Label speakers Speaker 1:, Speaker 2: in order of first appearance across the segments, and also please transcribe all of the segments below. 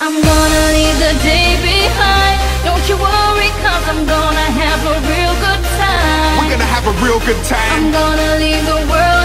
Speaker 1: I'm gonna leave the day behind. Don't you worry, cause I'm gonna have a real good time.
Speaker 2: We're gonna have a real good time.
Speaker 1: I'm gonna leave the world.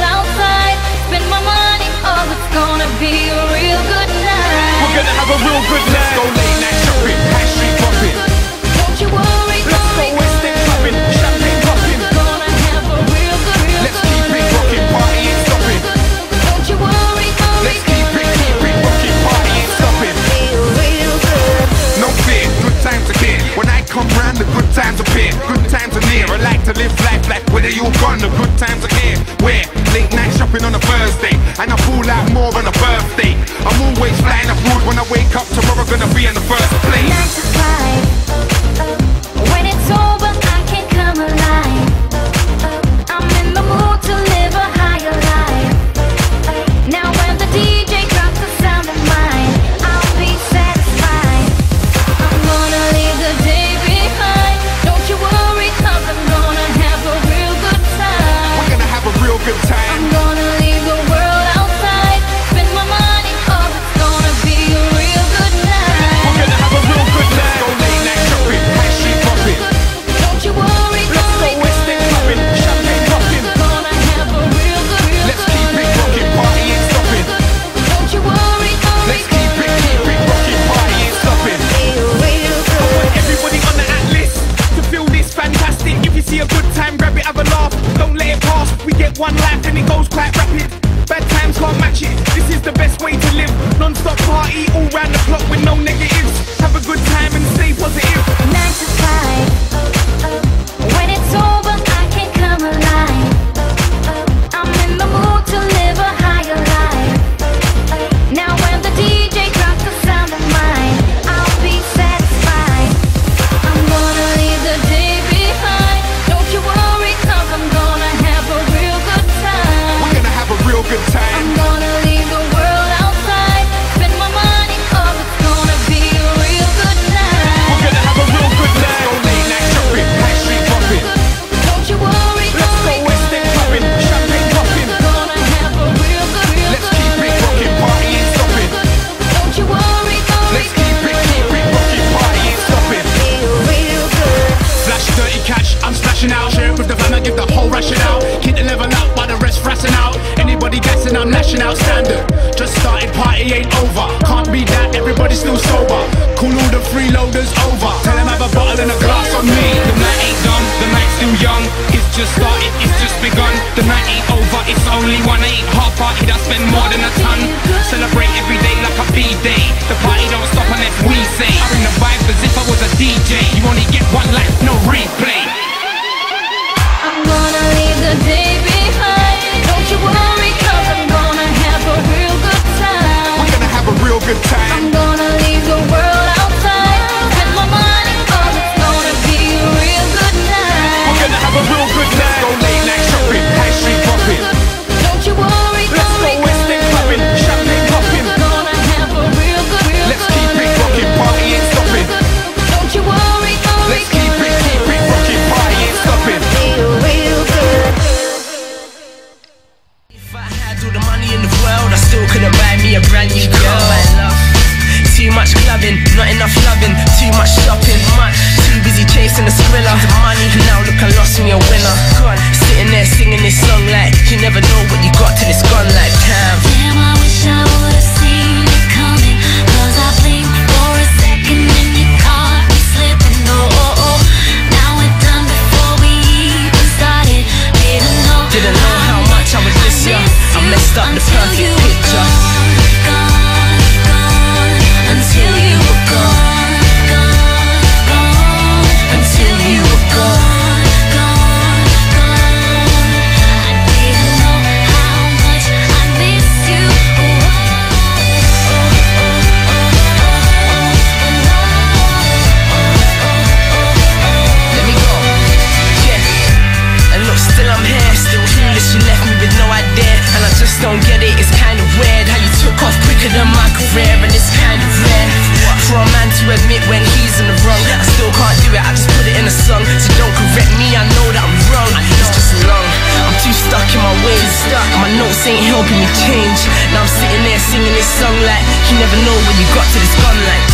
Speaker 2: times appear, good times are near. I like to live life like whether you're gone, the good times are here. Where late night shopping on a Thursday, and I fall out more on a birthday. I'm always flying abroad when I wake up tomorrow, gonna be in the first place.
Speaker 1: good time.
Speaker 2: way to live. Non-stop party all round the clock with no negatives. Have a good time and stay positive.
Speaker 1: Nine to five. and I'm
Speaker 2: lashing out standard. Just started, party ain't over. Can't be that, everybody's still sober. Call all the freeloaders over. Tell them have a bottle and a glass on me. The night ain't done, the night's still young. It's just started, it's just begun. The night ain't over, it's only one. eight. ain't party, I spend more than a ton. Celebrate every day like a B day. The party don't stop unless we say. I bring the vibes as if I was a DJ. You only get one life, no replay.
Speaker 3: much clubbing, not enough loving, too much shopping, much too busy chasing the thriller. The money, now look, I lost me a winner. Gone, sitting there singing this song like you never know what you got till it's gone. Like damn,
Speaker 4: damn I wish I.
Speaker 3: sung So don't correct me, I know that I'm wrong. It's just long, I'm too stuck in my ways My notes ain't helping me change. Now I'm sitting there
Speaker 1: singing this song like You never know when you got to this gun like.